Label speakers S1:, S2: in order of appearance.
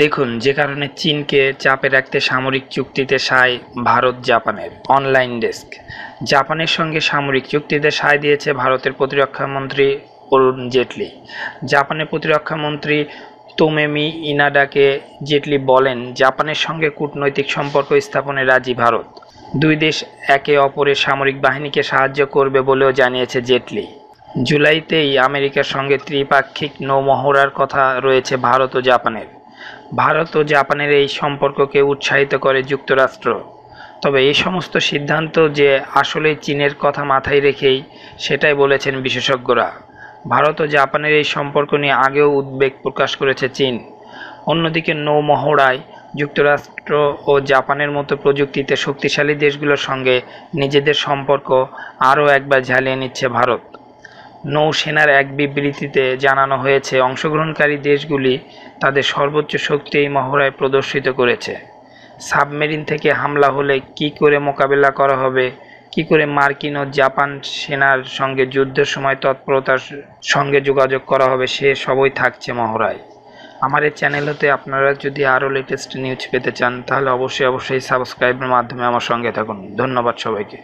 S1: দেখুন, যে কারণে চীনকে চাপে রাখতে সামরিক চুক্তিতে সায় ভারত জাপানের অনলাইন ডেস্ক। জাপানের সঙ্গে সামরিক চুক্তিতে সায় দিয়েছে ভারতের প্রতিরক্ষা মন্ত্রী অরুণ জেটলি। জাপানের প্রতিরক্ষা মন্ত্রী তোমেমি ইনাডাকে জেটলি বলেন, জাপানের সঙ্গে কূটনৈতিক সম্পর্ক স্থাপনে রাজি ভারত। দুই দেশ একে অপরের সামরিক বাহিনীকে সাহায্য করবে বলেও জানিয়েছে জেটলি। জুলাইতেই আমেরিকার সঙ্গে ত্রিপাক্ষিক নৌমহড়ার কথা রয়েছে ভারত ও জাপানের। ভারত ও জাপানের এই সম্পর্ককে উৎসাহিত করে যুক্তরাষ্ট্র। তবে এই সমস্ত সিদ্ধান্ত যে আসলে চীনের কথা মাথায় রেখেই সেটাই বলেছেন বিশেষজ্ঞরা। ভারত ও জাপানের এই সম্পর্ক নিয়ে আগেও উদ্বেগ প্রকাশ করেছে চীন। অন্যদিকে নৌমহড়ায় যুক্তরাষ্ট্র ও জাপানের মতো প্রযুক্তিতে শক্তিশালী দেশগুলোর সঙ্গে নিজেদের সম্পর্ক আরও একবার ঝালিয়ে নিচ্ছে ভারত। নৌসেনার এক বিবৃতিতে জানানো হয়েছে, অংশগ্রহণকারী দেশগুলি তাদের সর্বোচ্চ শক্তি এই মহড়ায় প্রদর্শিত করেছে। সাবমেরিন থেকে হামলা হলে কি করে মোকাবেলা করা হবে, কি করে মার্কিন ও জাপান সেনার সঙ্গে যুদ্ধের সময় তৎপরতার সঙ্গে যোগাযোগ করা হবে, সে সবই থাকছে মহড়ায়। আমার এই চ্যানেলেতে আপনারা যদি আরও লেটেস্ট নিউজ পেতে চান, তাহলে অবশ্যই অবশ্যই সাবস্ক্রাইবের মাধ্যমে আমার সঙ্গে থাকুন। ধন্যবাদ সবাইকে।